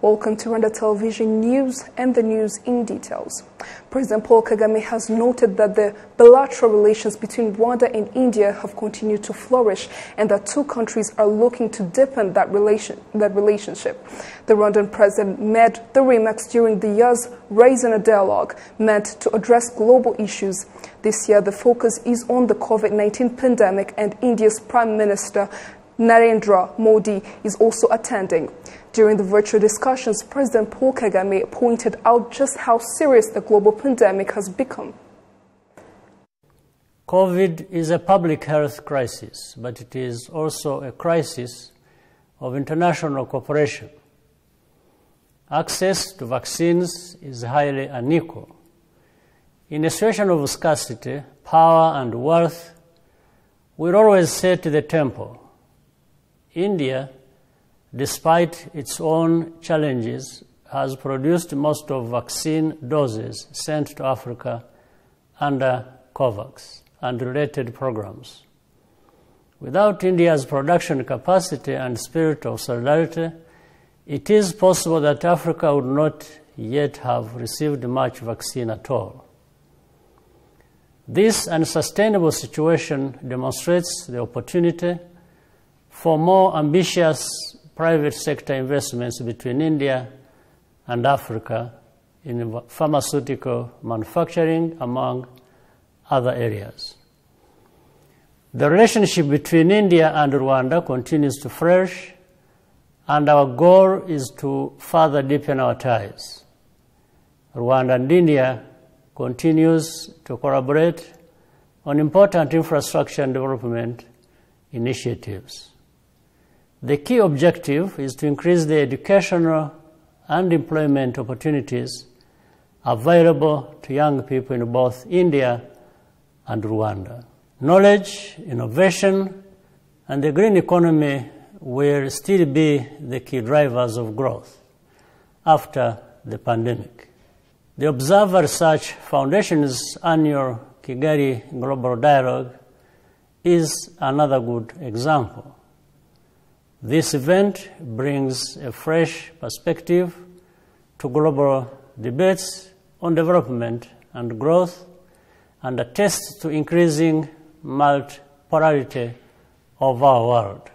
Welcome to Rwanda Television News and the news in details. President Paul Kagame has noted that the bilateral relations between Rwanda and India have continued to flourish and that two countries are looking to deepen that, relation, that relationship. The Rwandan president met the RIMAX during the year's Raisina Dialogue meant to address global issues. This year, the focus is on the COVID-19 pandemic and India's Prime Minister Narendra Modi is also attending. During the virtual discussions, President Paul Kagame pointed out just how serious the global pandemic has become. COVID is a public health crisis, but it is also a crisis of international cooperation. Access to vaccines is highly unequal. In a situation of scarcity, power and wealth will always set to the tempo. India despite its own challenges, has produced most of vaccine doses sent to Africa under COVAX and related programs. Without India's production capacity and spirit of solidarity, it is possible that Africa would not yet have received much vaccine at all. This unsustainable situation demonstrates the opportunity for more ambitious private sector investments between India and Africa in pharmaceutical manufacturing, among other areas. The relationship between India and Rwanda continues to flourish, and our goal is to further deepen our ties. Rwanda and India continues to collaborate on important infrastructure and development initiatives. The key objective is to increase the educational and employment opportunities available to young people in both India and Rwanda. Knowledge, innovation, and the green economy will still be the key drivers of growth after the pandemic. The Observer Research Foundation's annual Kigali Global Dialogue is another good example. This event brings a fresh perspective to global debates on development and growth and attests to increasing multipolarity of our world.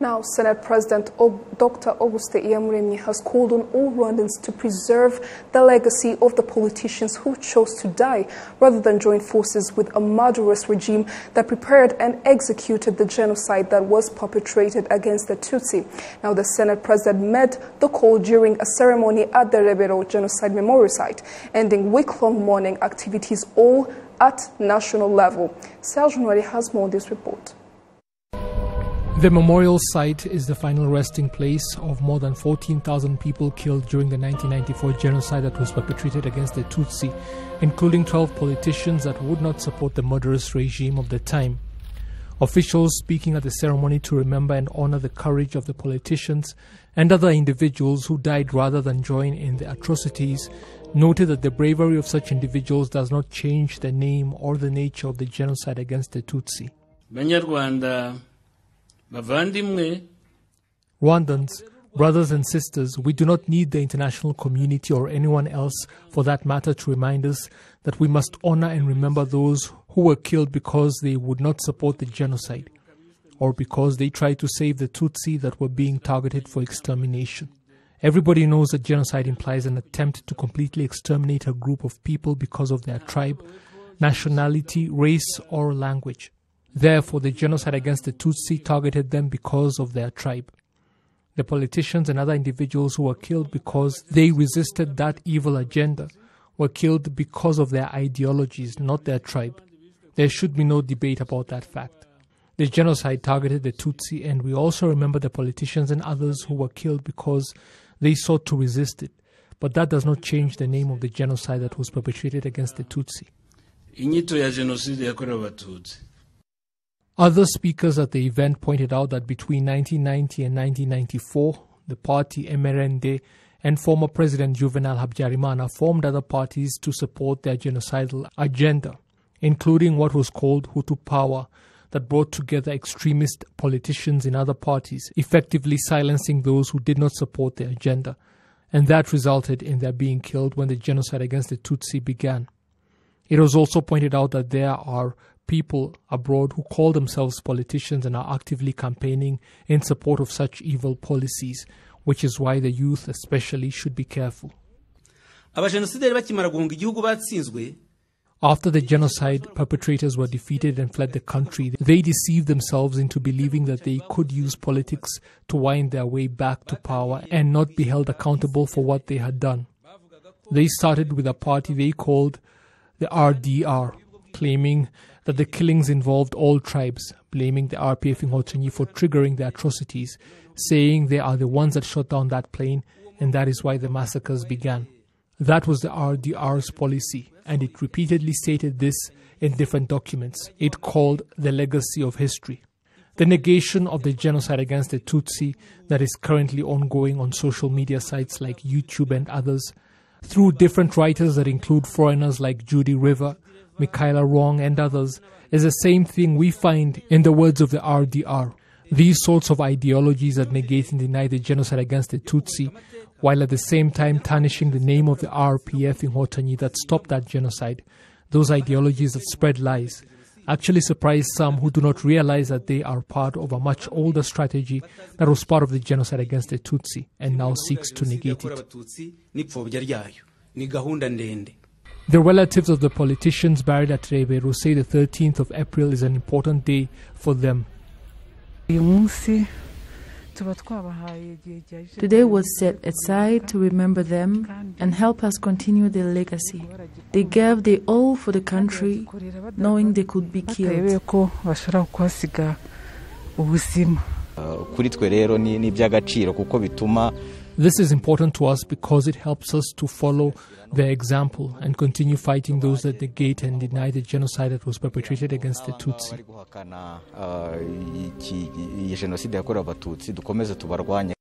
Now, Senate President Dr. Auguste Iyamuremye has called on all Rwandans to preserve the legacy of the politicians who chose to die rather than join forces with a murderous regime that prepared and executed the genocide that was perpetrated against the Tutsi. Now, the Senate President made the call during a ceremony at the Rebero Genocide Memorial Site, ending week-long mourning activities all at national level. Serge Noiri has more on this report. The memorial site is the final resting place of more than 14,000 people killed during the 1994 genocide that was perpetrated against the Tutsi, including 12 politicians that would not support the murderous regime of the time. Officials speaking at the ceremony to remember and honor the courage of the politicians and other individuals who died rather than join in the atrocities noted that the bravery of such individuals does not change the name or the nature of the genocide against the Tutsi. Rwandans, brothers and sisters, we do not need the international community or anyone else for that matter to remind us that we must honor and remember those who were killed because they would not support the genocide or because they tried to save the Tutsi that were being targeted for extermination. Everybody knows that genocide implies an attempt to completely exterminate a group of people because of their tribe, nationality, race, or language. Therefore, the genocide against the Tutsi targeted them because of their tribe. The politicians and other individuals who were killed because they resisted that evil agenda were killed because of their ideologies, not their tribe. There should be no debate about that fact. The genocide targeted the Tutsi, and we also remember the politicians and others who were killed because they sought to resist it. But that does not change the name of the genocide that was perpetrated against the Tutsi. Other speakers at the event pointed out that between 1990 and 1994, the party MRND and former President Juvenal Habyarimana formed other parties to support their genocidal agenda, including what was called Hutu Power, that brought together extremist politicians in other parties, effectively silencing those who did not support their agenda. And that resulted in their being killed when the genocide against the Tutsi began. It was also pointed out that there are people abroad who call themselves politicians and are actively campaigning in support of such evil policies, which is why the youth especially should be careful. abajenosideri bakimara guhunga igihugu batsinzwe After the genocide perpetrators were defeated and fled the country, they deceived themselves into believing that they could use politics to wind their way back to power and not be held accountable for what they had done. They started with a party they called the RDR, claiming that the killings involved all tribes, blaming the RPF Inkotanyi for triggering the atrocities, saying they are the ones that shot down that plane and that is why the massacres began. That was the RDR's policy, and it repeatedly stated this in different documents. It called the legacy of history. The negation of the genocide against the Tutsi that is currently ongoing on social media sites like YouTube and others, through different writers that include foreigners like Judi Rever, Michela Wrong, and others, is the same thing we find in the words of the RDR. These sorts of ideologies that negate and deny the genocide against the Tutsi, while at the same time tarnishing the name of the RPF Inkotanyi that stopped that genocide, those ideologies that spread lies, actually surprise some who do not realize that they are part of a much older strategy that was part of the genocide against the Tutsi and now seeks to negate it. The relatives of the politicians buried at Rebero say the 13th of April is an important day for them. uyu munsi tuba twabahaye igihe gihagije Today was set aside to remember them and help us continue their legacy. They gave their all for the country, knowing they could be killed. batayobewe ko bashobora kuhasiga ubuzima kuri twe rero ni ni iby'agaciro kuko bituma This is important to us because it helps us to follow their example and continue fighting those that negate and deny the genocide that was perpetrated against the Tutsi. bari guhakana iki- iyi jenoside yakorewe abatutsi dukomeze tubarwanye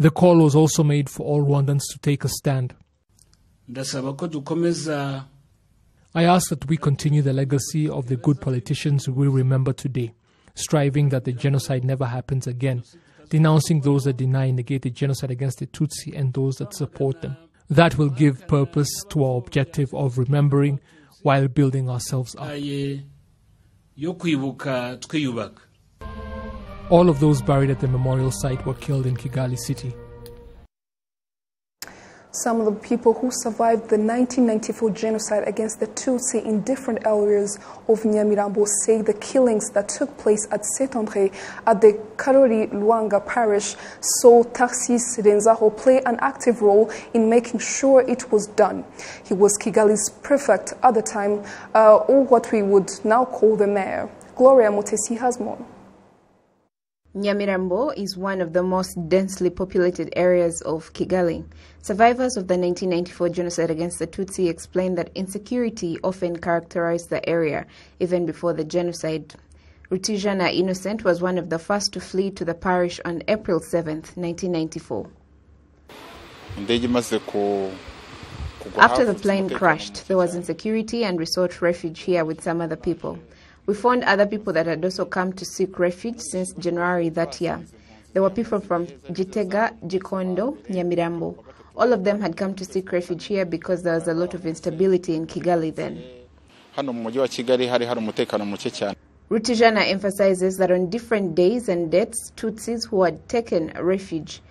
The call was also made for all Rwandans to take a stand. ndasaba ko dukomeza I ask that we continue the legacy of the good politicians we remember today, striving that the genocide never happens again, denouncing those that deny and negate the genocide against the Tutsi and those that support them. That will give purpose to our objective of remembering while building ourselves up. aye yo kwibuka twiyubaka All of those buried at the memorial site were killed in Kigali city. Some of the people who survived the 1994 genocide against the Tutsi in different areas of Nyamirambo say the killings that took place at Saint-André at the Karoli Lwanga parish saw Tharcisse Renzaho play an active role in making sure it was done. He was Kigali's prefect at the time, uh, or what we would now call the mayor. Gloria Motesi has more. Nyamirambo is one of the most densely populated areas of Kigali. Survivors of the 1994 genocide against the Tutsi explain that insecurity often characterized the area even before the genocide. Rutijana Innocent was one of the first to flee to the parish on April 7, 1994. indege imaze ku kugwa After the plane crashed, there was insecurity and we sought refuge here with some other people. We found other people that had also come to seek refuge since January that year. There were people from Gitega, Gikondo, Nyamirambo. All of them had come to seek refuge here because there was a lot of instability in Kigali then. hano mu mujyi wa kigali hari hari umutekano muke cyane Rutijana emphasizes that on different days and dates, Tutsis who had taken refuge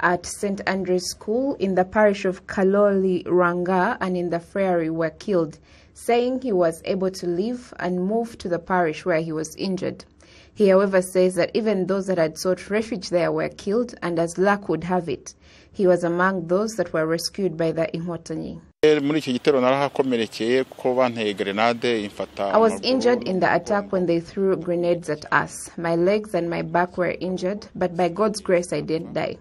at St. Andrew's School in the parish of Karoli Lwanga and in the friary were killed, saying he was able to leave and move to the parish where he was injured. He, however, says that even those that had sought refuge there were killed, and as luck would have it, he was among those that were rescued by the Inkotanyi. Eh, muri icyo gitero narahakomerekeye kuko banteye grenade imfata I was injured in the attack when they threw grenades at us. My legs and my back were injured, but by God's grace, I didn't die.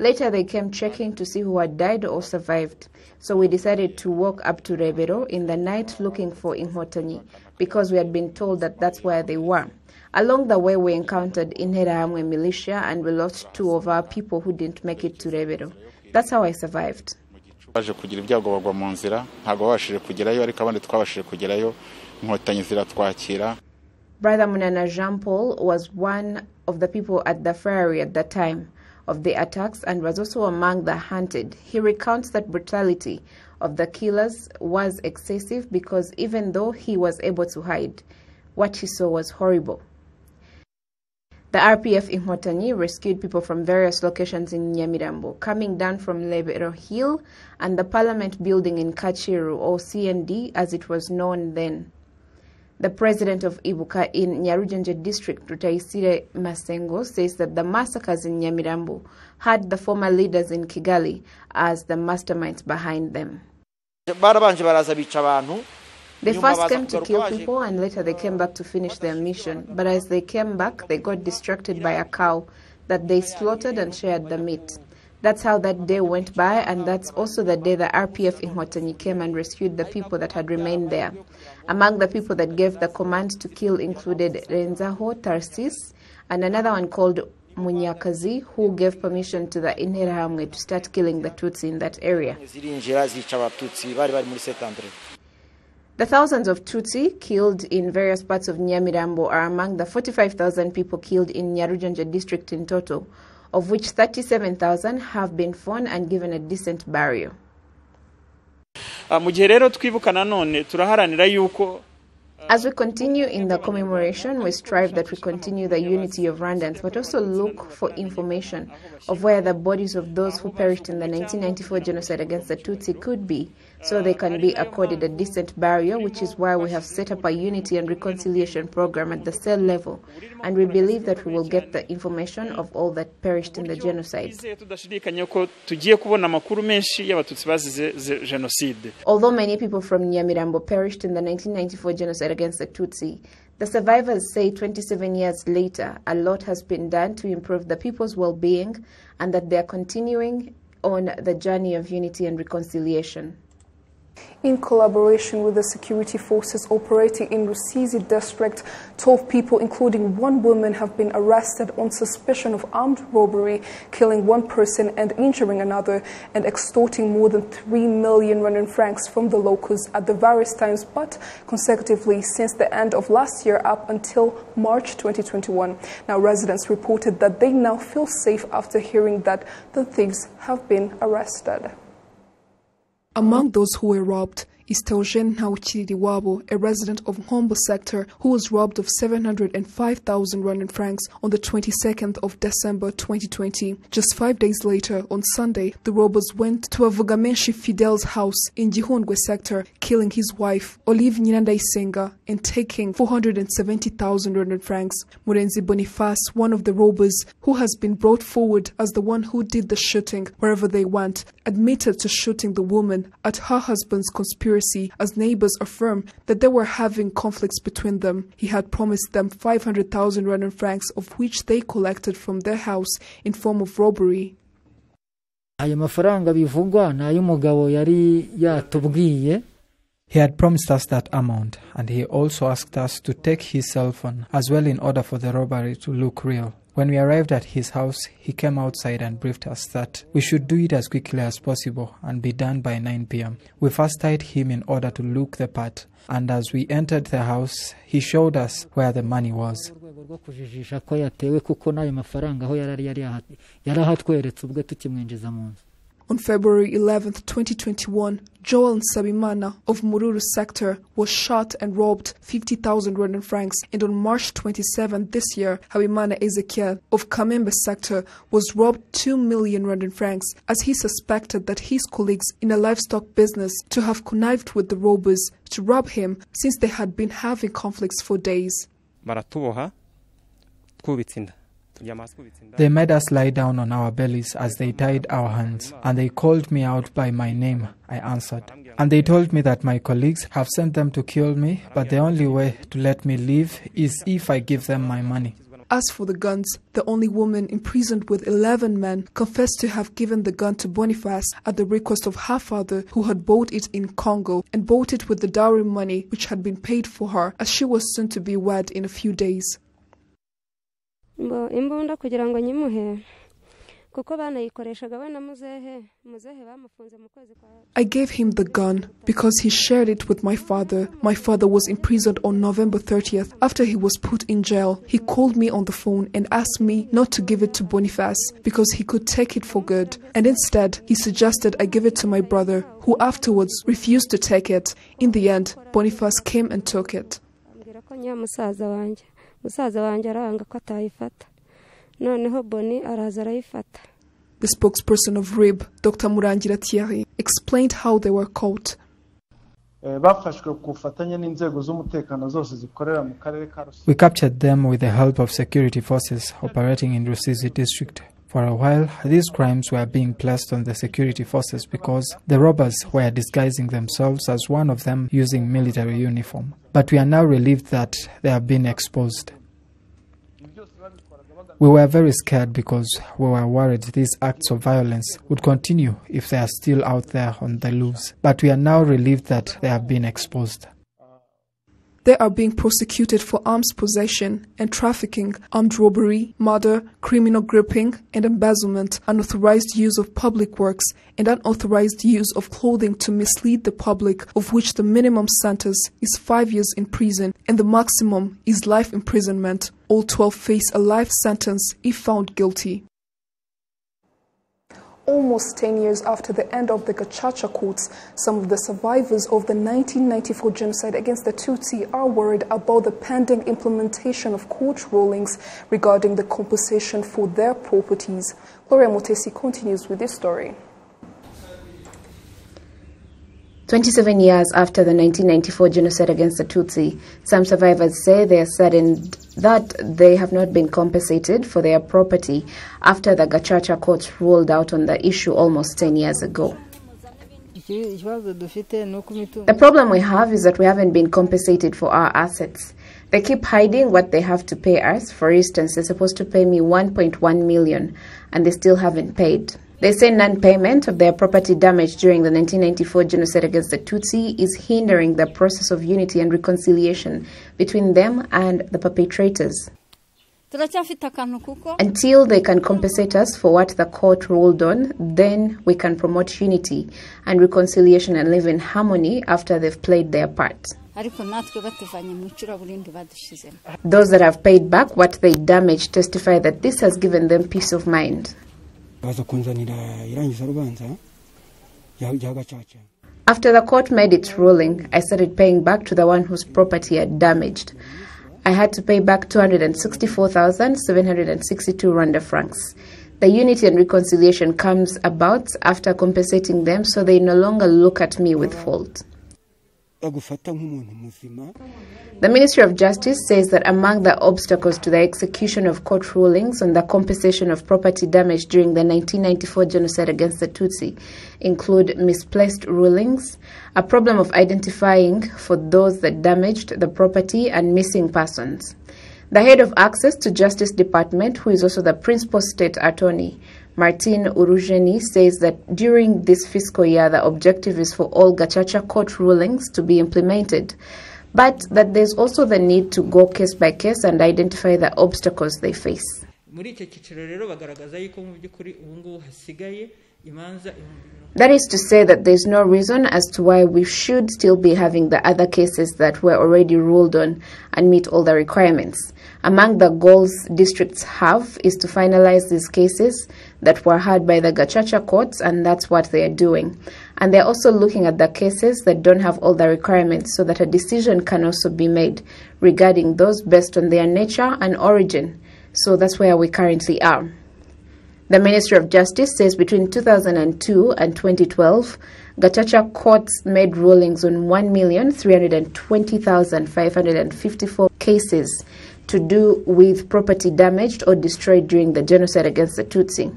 Later, they came checking to see who had died or survived. So we decided to walk up to Rebero in the night looking for Inkotanyi because we had been told that that's where they were. Along the way, we encountered Interahamwe militia and we lost two of our people who didn't make it to Rebero. That's how I survived. baje kugira ibyago bagwa mu nzira ntabwo babashije kugerayo ariko abandi twabashije kugerayo inkotanyi ziratwakira Brother Munana Jean Paul was one of the people at the ferry at the time of the attacks and was also among the hunted. He recounts that brutality of the killers was excessive because even though he was able to hide, what he saw was horrible. The RPF Inkotanyi rescued people from various locations in Nyamirambo, coming down from Rebero Hill and the Parliament building in Kacyiru, or CND as it was known then. The president of Ibuka in Nyarugenge district, Rutaisire Masengo, says that the massacres in Nyamirambo had the former leaders in Kigali as the masterminds behind them. barabanje baraza bica abantu They first came to kill people and later they came back to finish their mission. But as they came back, they got distracted by a cow that they slaughtered and shared the meat. That's how that day went by, and that's also the day the RPF Inkotanyi came and rescued the people that had remained there. Among the people that gave the command to kill included Renzaho Tharcisse and another one called Munyakazi, who gave permission to the Interahamwe to start killing the Tutsi in that area. The thousands of Tutsi killed in various parts of Nyamirambo are among the 45,000 people killed in Nyarugenge district in total, of which 37,000 have been found and given a decent burial. Ah, rero twibuka nanone turaharanira yuko As we continue in the commemoration, we strive that we continue the unity of Rwandans, but also look for information of where the bodies of those who perished in the 1994 genocide against the Tutsi could be, so they can be accorded a decent burial, which is why we have set up a unity and reconciliation program at the cell level, and we believe that we will get the information of all that perished in the genocide. twizeye tudashidikanya ko tugiye kubona amakuru menshi y'abatutsi bazize ze- jenoside Although many people from Nyamirambo perished in the 1994 genocide against the Tutsi, the survivors say 27 years later, a lot has been done to improve the people's well being and that they are continuing on the journey of unity and reconciliation. In collaboration with the security forces operating in Rusizi district, 12 people, including one woman, have been arrested on suspicion of armed robbery, killing one person and injuring another, and extorting more than 3 million Rwandan francs from the locals at the various times, but consecutively since the end of last year up until March 2021. Now, residents reported that they now feel safe after hearing that the thieves have been arrested. Among those who were robbed is Teogene Nauchiriwabo, a resident of Hombo sector who was robbed of 705,000 Rwandan francs on the 22nd of December 2020. Just five days later, on Sunday, the robbers went to Avugamenshi Fidel's house in Gihundwe sector, killing his wife, Olive Nyirandaisenga, and taking 470,000 Rwandan francs. Murenzi Boniface, one of the robbers, who has been brought forward as the one who did the shooting wherever they went, admitted to shooting the woman at her husband's conspiracy as neighbors affirm that they were having conflicts between them. He had promised them 500,000 Rwandan francs of which they collected from their house in form of robbery. ayo mafaranga bivugwa ni ay'umugabo yari yatubwiye He had promised us that amount, and he also asked us to take his cell phone as well in order for the robbery to look real. When we arrived at his house, he came outside and briefed us that we should do it as quickly as possible and be done by 9 pm. We first tied him in order to look the part, and as we entered the house, he showed us where the money was. On February 11, 2021, Joel Sabimana of Mururu sector was shot and robbed 50,000 Rwandan francs. And on March 27 this year, Habimana Ezekiel of Kamembe sector was robbed 2 million Rwandan francs as he suspected that his colleagues in a livestock business to have connived with the robbers to rob him since they had been having conflicts for days. They made us lie down on our bellies as they tied our hands, and they called me out by my name. I answered. And they told me that my colleagues have sent them to kill me, but the only way to let me live is if I give them my money. As for the guns, the only woman imprisoned with 11 men confessed to have given the gun to Boniface at the request of her father, who had bought it in Congo and bought it with the dowry money which had been paid for her, as she was soon to be wed in a few days. Mbo imbunda kugira ngo nyimuhe kuko banayikoreshaga we na muzehe muzehe bamufunze mu kwezi kwa I gave him the gun because he shared it with my father. My father was imprisoned on November 30th. After he was put in jail, he called me on the phone and asked me not to give it to Boniface because he could take it for good. And instead, he suggested I give it to my brother, who afterwards refused to take it. In the end, Boniface came and took it. ko nya musaza wanjye musaza wanjye aranga ko atayifata noneho boni araza arayifata The spokesperson of RIB, Dr. Murangira Thierry, explained how they were caught. Eh, bafashwe ku bufatanye n'inzego z'umutekano zose zikorera mu karere ka rusizi We captured them with the help of security forces operating in Rusizi district. For a while, these crimes were being placed on the security forces because the robbers were disguising themselves as one of them using military uniform. But we are now relieved that they have been exposed. We were very scared because we were worried these acts of violence would continue if they are still out there on the loose. But we are now relieved that they have been exposed. They are being prosecuted for arms possession and trafficking, armed robbery, murder, criminal gripping and embezzlement, unauthorized use of public works, and unauthorized use of clothing to mislead the public, of which the minimum sentence is five years in prison and the maximum is life imprisonment. All 12 face a life sentence if found guilty. Almost 10 years after the end of the Gacaca courts, some of the survivors of the 1994 genocide against the Tutsi are worried about the pending implementation of court rulings regarding the compensation for their properties. Gloria Motesi continues with this story. 27 years after the 1994 genocide against the Tutsi, some survivors say they are saddened that they have not been compensated for their property after the Gacaca courts ruled out on the issue almost 10 years ago. The problem we have is that we haven't been compensated for our assets. They keep hiding what they have to pay us. For instance, they're supposed to pay me 1.1 million and they still haven't paid. They say non payment of their property damage during the 1994 genocide against the Tutsi is hindering the process of unity and reconciliation between them and the perpetrators. Until they can compensate us for what the court ruled on, then we can promote unity and reconciliation and live in harmony after they've played their part. Those that have paid back what they damaged testify that this has given them peace of mind. Baza kunzanira irangiza rubanza rya gacaca After the court made its ruling, I started paying back to the one whose property had damaged. I had to pay back 264,762 Rwanda francs. The unity and reconciliation comes about after compensating them so they no longer look at me with fault. The Ministry of Justice says that among the obstacles to the execution of court rulings on the compensation of property damage during the 1994 genocide against the Tutsi include misplaced rulings, a problem of identifying for those that damaged the property, and missing persons. The head of Access to Justice Department, who is also the principal state attorney, Martin Urujeni, says that during this fiscal year, the objective is for all Gacaca court rulings to be implemented, but that there's also the need to go case by case and identify the obstacles they face. That is to say that there's no reason as to why we should still be having the other cases that were already ruled on and meet all the requirements. Among the goals districts have is to finalize these cases that were heard by the Gacaca courts, and that's what they are doing. And they're also looking at the cases that don't have all the requirements so that a decision can also be made regarding those based on their nature and origin. So that's where we currently are. The Ministry of Justice says between 2002 and 2012, Gacaca courts made rulings on 1,320,554 cases to do with property damaged or destroyed during the genocide against the Tutsi.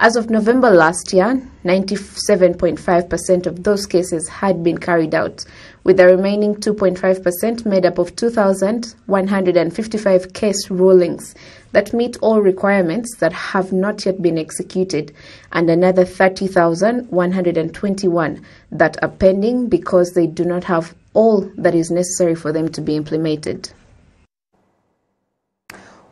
As of November last year, 97.5% of those cases had been carried out, with the remaining 2.5% made up of 2,155 case rulings that meet all requirements that have not yet been executed, and another 30,121 that are pending because they do not have all that is necessary for them to be implemented.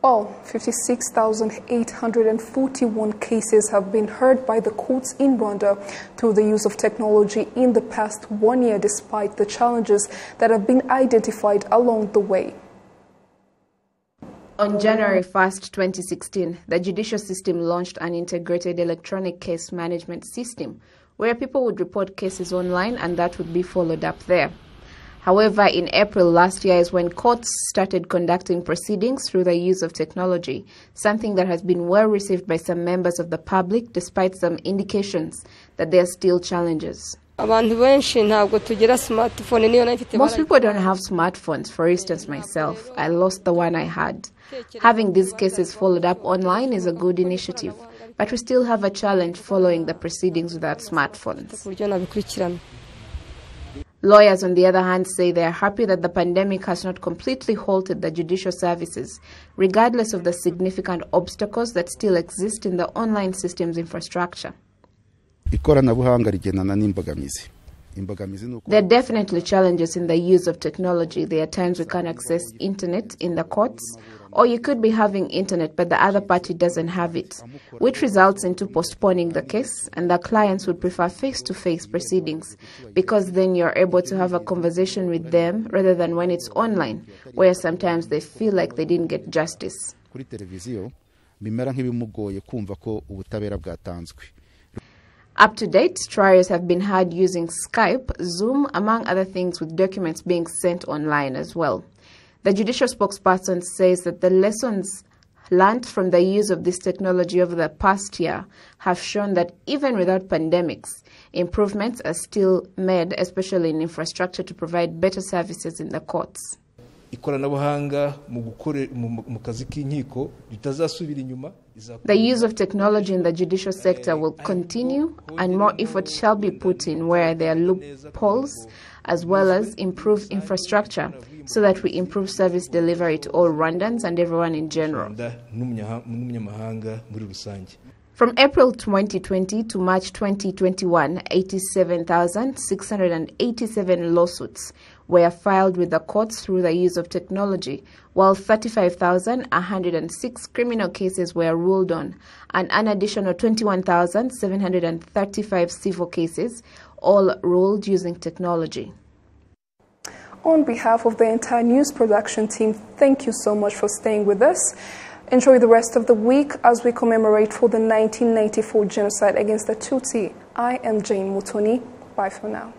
All 56,841 cases have been heard by the courts in Rwanda through the use of technology in the past one year, despite the challenges that have been identified along the way. On January 1st, 2016, the judicial system launched an integrated electronic case management system where people would report cases online and that would be followed up there. However, in April last year is when courts started conducting proceedings through the use of technology, something that has been well received by some members of the public despite some indications that there are still challenges. Most people don't have smartphones. For instance, myself, I lost the one I had. Having these cases followed up online is a good initiative, but we still have a challenge following the proceedings without smartphones. Lawyers, on the other hand, say they are happy that the pandemic has not completely halted the judicial services, regardless of the significant obstacles that still exist in the online system's infrastructure. ikoranabuhanga rigendana n'imbogamizi imbogamizi ni uko There are definitely challenges in the use of technology. There are times we can't access internet in the courts, or you could be having internet but the other party doesn't have it, which results into postponing the case, and the clients would prefer face to face proceedings because then you're able to have a conversation with them rather than when it's online, where sometimes they feel like they didn't get justice. kuri televiziyo bimera nk'ibimugoye kumva ko ubutabera bwatanzwe Up to date, trials have been had using Skype, Zoom, among other things, with documents being sent online as well. The judicial spokesperson says that the lessons learned from the use of this technology over the past year have shown that even without pandemics, improvements are still made, especially in infrastructure, to provide better services in the courts. ikoranabuhanga mu gukore mu mu kazi k'inkiko ritazasubira inyuma The use of technology in the judicial sector will continue, and more effort shall be put in where there are loopholes, as well as improve infrastructure, so that we improve service delivery to all Rwandans and everyone in general. Rwanda n'umunyaha- n'umunyamahanga muri rusange From April 2020 to March 2021, 87,687 lawsuits were filed with the courts through the use of technology, while 35,106 criminal cases were ruled on, and an additional 21,735 civil cases, all ruled using technology. On behalf of the entire news production team, thank you so much for staying with us. Enjoy the rest of the week as we commemorate for the 1994 genocide against the Tutsi. I am Jane Mutoni. Bye for now.